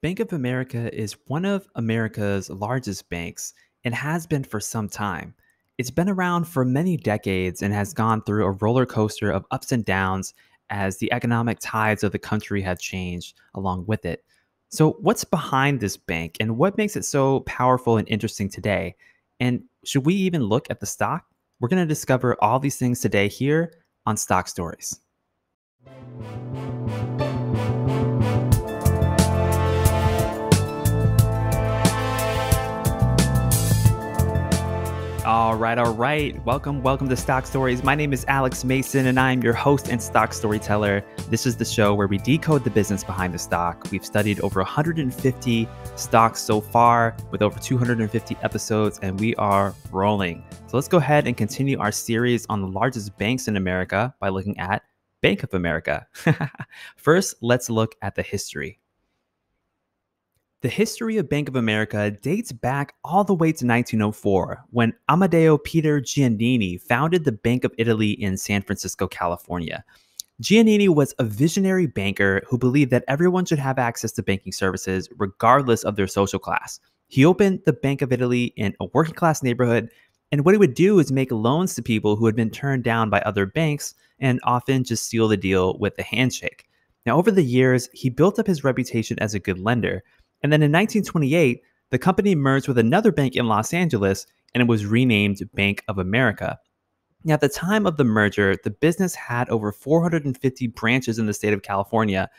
Bank of America is one of America's largest banks and has been for some time. It's been around for many decades and has gone through a roller coaster of ups and downs as the economic tides of the country have changed along with it. So, what's behind this bank and what makes it so powerful and interesting today? And should we even look at the stock? We're going to discover all these things today here on Stock Stories. All right, all right. Welcome, welcome to Stock Stories. My name is Alex Mason, and I'm your host and stock storyteller. This is the show where we decode the business behind the stock. We've studied over 150 stocks so far with over 250 episodes, and we are rolling. So let's go ahead and continue our series on the largest banks in America by looking at Bank of America. First, let's look at the history. The history of Bank of America dates back all the way to 1904 when Amadeo Peter Giannini founded the Bank of Italy in San Francisco, California. Giannini was a visionary banker who believed that everyone should have access to banking services regardless of their social class. He opened the Bank of Italy in a working class neighborhood, and what he would do is make loans to people who had been turned down by other banks and often just seal the deal with a handshake. Now, over the years, he built up his reputation as a good lender, and then in 1928, the company merged with another bank in Los Angeles and it was renamed Bank of America. Now, at the time of the merger, the business had over 450 branches in the state of California,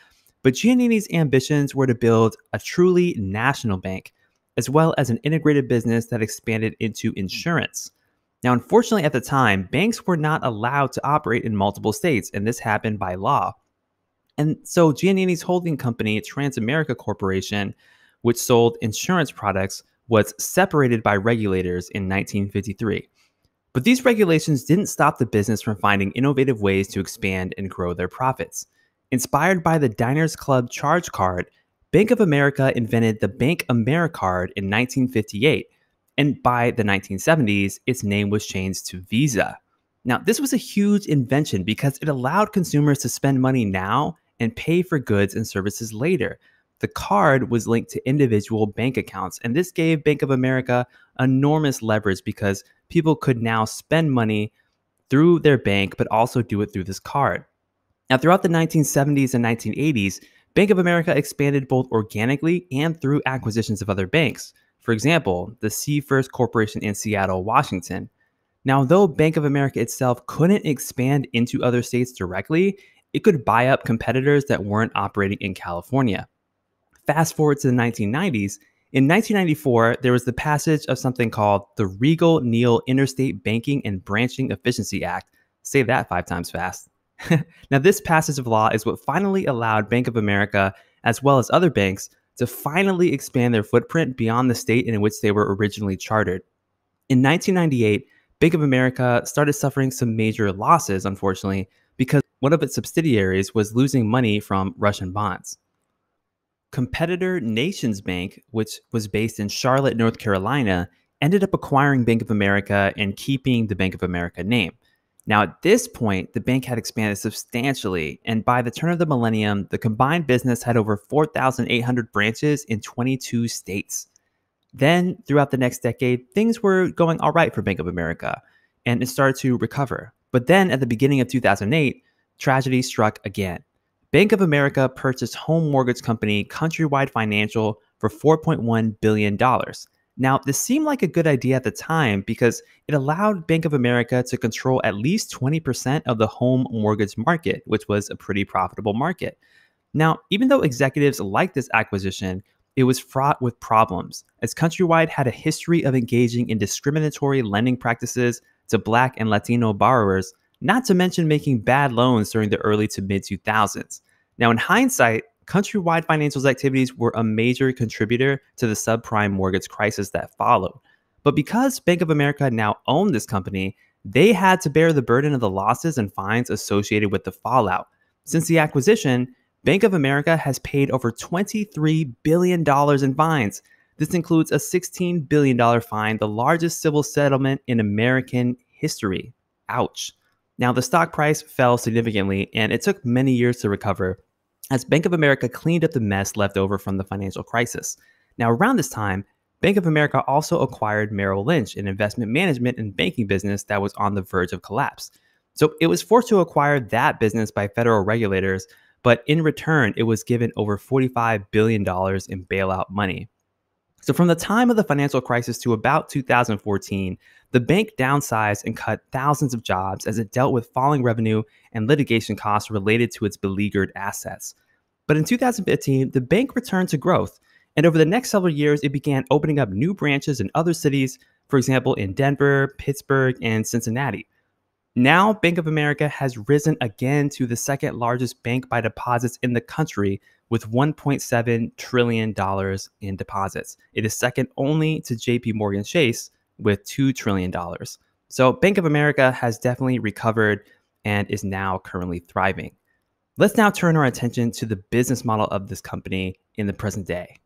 but Giannini's ambitions were to build a truly national bank, as well as an integrated business that expanded into insurance. Now, unfortunately, at the time, banks were not allowed to operate in multiple states, and this happened by law. And so Giannini's holding company, Transamerica Corporation, which sold insurance products, was separated by regulators in 1953. But these regulations didn't stop the business from finding innovative ways to expand and grow their profits. Inspired by the Diners Club charge card, Bank of America invented the BankAmericard in 1958, and by the 1970s, its name was changed to Visa. Now, this was a huge invention because it allowed consumers to spend money now and pay for goods and services later. The card was linked to individual bank accounts, and this gave Bank of America enormous leverage because people could now spend money through their bank, but also do it through this card. Now, throughout the 1970s and 1980s, Bank of America expanded both organically and through acquisitions of other banks. For example, the Seafirst Corporation in Seattle, Washington. Now, though Bank of America itself couldn't expand into other states directly, it could buy up competitors that weren't operating in California. Fast forward to the 1990s, in 1994, there was the passage of something called the Riegle-Neal Interstate Banking and Branching Efficiency Act. Say that five times fast. now, this passage of law is what finally allowed Bank of America, as well as other banks, to finally expand their footprint beyond the state in which they were originally chartered. In 1998, Bank of America started suffering some major losses, unfortunately, because one of its subsidiaries was losing money from Russian bonds. Competitor NationsBank, which was based in Charlotte, North Carolina, ended up acquiring Bank of America and keeping the Bank of America name. Now, at this point, the bank had expanded substantially, and by the turn of the millennium, the combined business had over 4,800 branches in 22 states. Then, throughout the next decade, things were going all right for Bank of America, and it started to recover. But then at the beginning of 2008, tragedy struck again. Bank of America purchased home mortgage company Countrywide Financial for $4.1 billion. Now, this seemed like a good idea at the time because it allowed Bank of America to control at least 20% of the home mortgage market, which was a pretty profitable market. Now, even though executives liked this acquisition, it was fraught with problems, as Countrywide had a history of engaging in discriminatory lending practices to Black and Latino borrowers, not to mention making bad loans during the early to mid 2000s. Now, in hindsight, Countrywide Financial's activities were a major contributor to the subprime mortgage crisis that followed. But because Bank of America now owned this company, they had to bear the burden of the losses and fines associated with the fallout. Since the acquisition, Bank of America has paid over $23 billion in fines. This includes a $16 billion fine, the largest civil settlement in American history. Ouch. Now, the stock price fell significantly and it took many years to recover. as Bank of America cleaned up the mess left over from the financial crisis. Now, around this time, Bank of America also acquired Merrill Lynch, an investment management and banking business that was on the verge of collapse. So it was forced to acquire that business by federal regulators, but in return, it was given over $45 billion in bailout money. So, from the time of the financial crisis to about 2014, the bank downsized and cut thousands of jobs as it dealt with falling revenue and litigation costs related to its beleaguered assets. But in 2015, the bank returned to growth, and over the next several years, it began opening up new branches in other cities, for example, in Denver, Pittsburgh, and Cincinnati. Now, Bank of America has risen again to the second largest bank by deposits in the country with $1.7 trillion in deposits. It is second only to JP Morgan Chase with $2 trillion. So, Bank of America has definitely recovered and is now currently thriving. Let's now turn our attention to the business model of this company in the present day.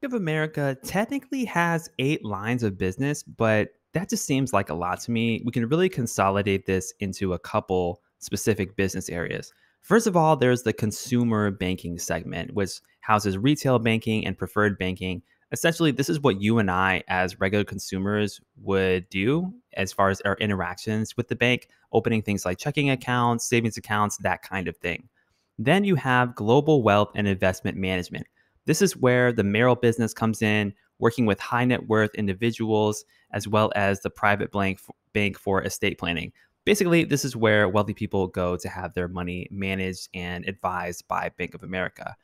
Bank of America technically has eight lines of business, but that just seems like a lot to me. We can really consolidate this into a couple specific business areas. First of all, there's the consumer banking segment, which houses retail banking and preferred banking. Essentially, this is what you and I, as regular consumers, would do as far as our interactions with the bank, opening things like checking accounts, savings accounts, that kind of thing. Then you have global wealth and investment management. This is where the Merrill business comes in, working with high net worth individuals as well as the private bank for estate planning. Basically, this is where wealthy people go to have their money managed and advised by Bank of America.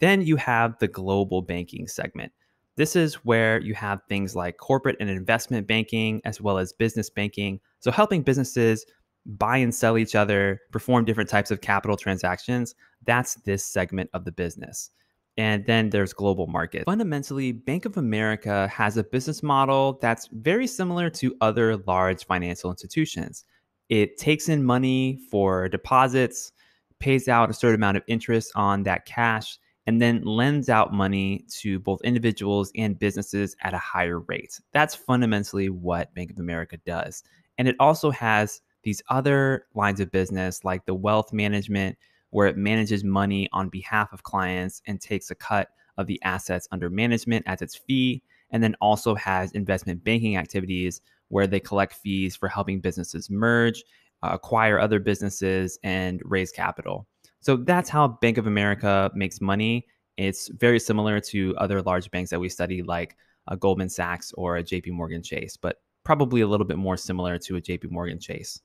Then you have the global banking segment. This is where you have things like corporate and investment banking, as well as business banking. So, helping businesses buy and sell each other, perform different types of capital transactions. That's this segment of the business. And then there's global market. Fundamentally, Bank of America has a business model that's very similar to other large financial institutions. It takes in money for deposits, pays out a certain amount of interest on that cash, and then lends out money to both individuals and businesses at a higher rate. That's fundamentally what Bank of America does. And it also has these other lines of business like the wealth management, where it manages money on behalf of clients and takes a cut of the assets under management as its fee, and then also has investment banking activities where they collect fees for helping businesses merge, uh, acquire other businesses, and raise capital. So that's how Bank of America makes money. It's very similar to other large banks that we study, like a Goldman Sachs or a JP Morgan Chase, but probably a little bit more similar to a JP Morgan Chase.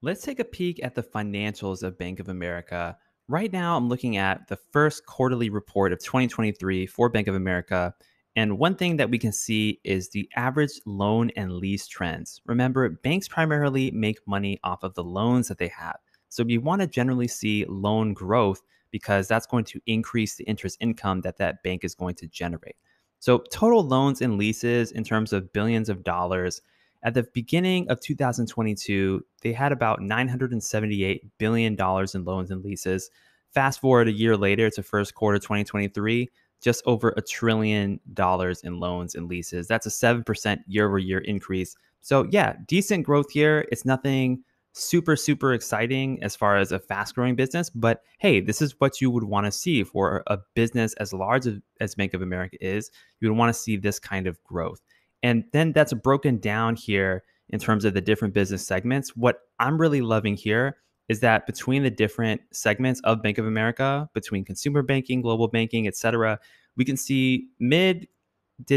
Let's take a peek at the financials of Bank of America. Right now, I'm looking at the first quarterly report of 2023 for Bank of America. And one thing that we can see is the average loan and lease trends. Remember, banks primarily make money off of the loans that they have. So we want to generally see loan growth because that's going to increase the interest income that that bank is going to generate. So total loans and leases in terms of billions of dollars at the beginning of 2022, they had about $978 billion in loans and leases. Fast forward a year later to first quarter 2023, just over a trillion dollars in loans and leases. That's a 7% year over year increase. So, yeah, decent growth here. It's nothing super, super exciting as far as a fast growing business, but hey, this is what you would want to see for a business as large as Bank of America is. You would want to see this kind of growth. And then that's broken down here in terms of the different business segments. What I'm really loving here is that between the different segments of Bank of America, between consumer banking, global banking, et cetera, we can see mid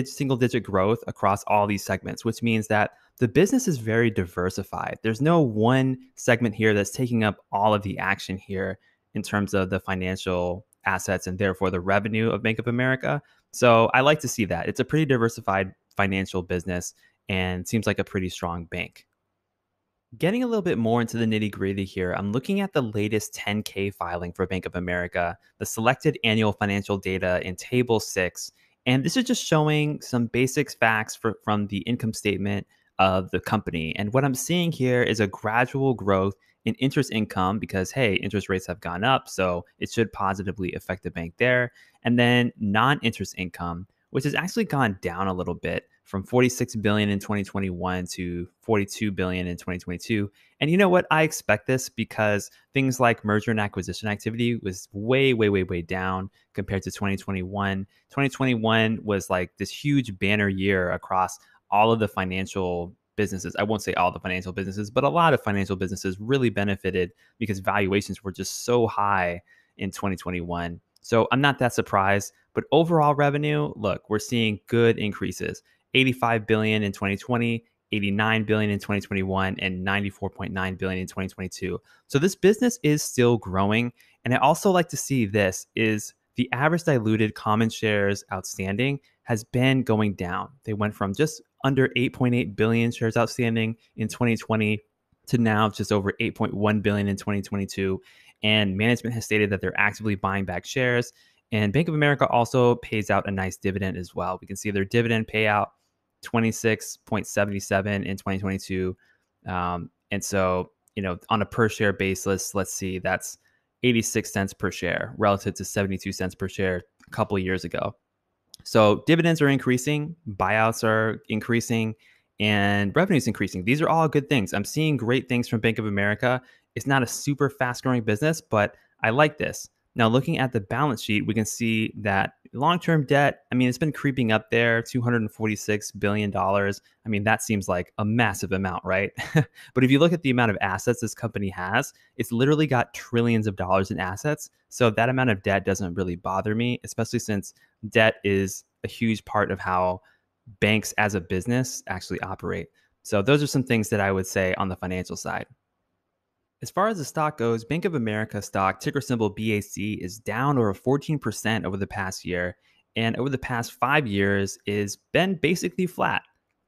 single digit growth across all these segments, which means that the business is very diversified. There's no one segment here that's taking up all of the action here in terms of the financial assets and therefore the revenue of Bank of America. So I like to see that. It's a pretty diversified financial business and seems like a pretty strong bank. Getting a little bit more into the nitty gritty here, I'm looking at the latest 10K filing for Bank of America, the selected annual financial data in Table 6. And this is just showing some basic facts for, from the income statement of the company. And what I'm seeing here is a gradual growth in interest income because, hey, interest rates have gone up. So it should positively affect the bank there. And then non interest income, which has actually gone down a little bit from 46 billion in 2021 to 42 billion in 2022. And you know what? I expect this because things like merger and acquisition activity was way, way, way, way down compared to 2021. 2021 was like this huge banner year across all of the financial businesses. I won't say all the financial businesses, but a lot of financial businesses really benefited because valuations were just so high in 2021. So I'm not that surprised. But overall revenue, look, we're seeing good increases 85 billion in 2020. 89 billion in 2021 and 94.9 billion in 2022. So this business is still growing and I also like to see this is the average diluted common shares outstanding has been going down. They went from just under 8.8 billion shares outstanding in 2020 to now just over 8.1 billion in 2022 and management has stated that they're actively buying back shares and Bank of America also pays out a nice dividend as well. We can see their dividend payout 26.77 in 2022 um, and so you know on a per share basis let's see that's 86 cents per share relative to 72 cents per share a couple years ago so dividends are increasing, buyouts are increasing, and revenue is increasing. These are all good things. I'm seeing great things from Bank of America. It's not a super fast growing business, but I like this. Now, looking at the balance sheet, we can see that long term debt, I mean, it's been creeping up there $246 billion. I mean, that seems like a massive amount, right? but if you look at the amount of assets this company has, it's literally got trillions of dollars in assets. So that amount of debt doesn't really bother me, especially since debt is a huge part of how banks as a business actually operate. So those are some things that I would say on the financial side. As far as the stock goes, Bank of America stock, ticker symbol BAC, is down over 14% over the past year. And over the past five years, is been basically flat.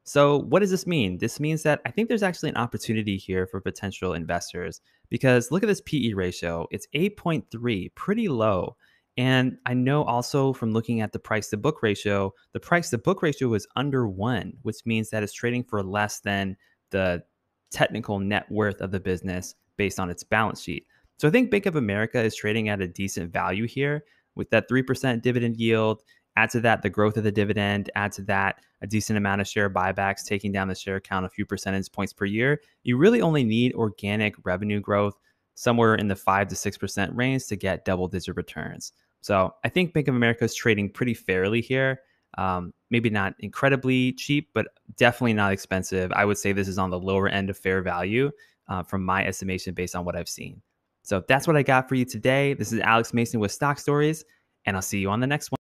So, what does this mean? This means that I think there's actually an opportunity here for potential investors because look at this PE ratio. It's 8.3, pretty low. And I know also from looking at the price to book ratio, the price to book ratio is under one, which means that it's trading for less than the technical net worth of the business based on its balance sheet. So I think Bank of America is trading at a decent value here with that 3% dividend yield. Add to that the growth of the dividend, add to that a decent amount of share buybacks, taking down the share count a few percentage points per year. You really only need organic revenue growth somewhere in the 5 to 6% range to get double digit returns. So I think Bank of America is trading pretty fairly here. Um, maybe not incredibly cheap, but definitely not expensive. I would say this is on the lower end of fair value uh, from my estimation based on what I've seen. So that's what I got for you today. This is Alex Mason with Stock Stories, and I'll see you on the next one.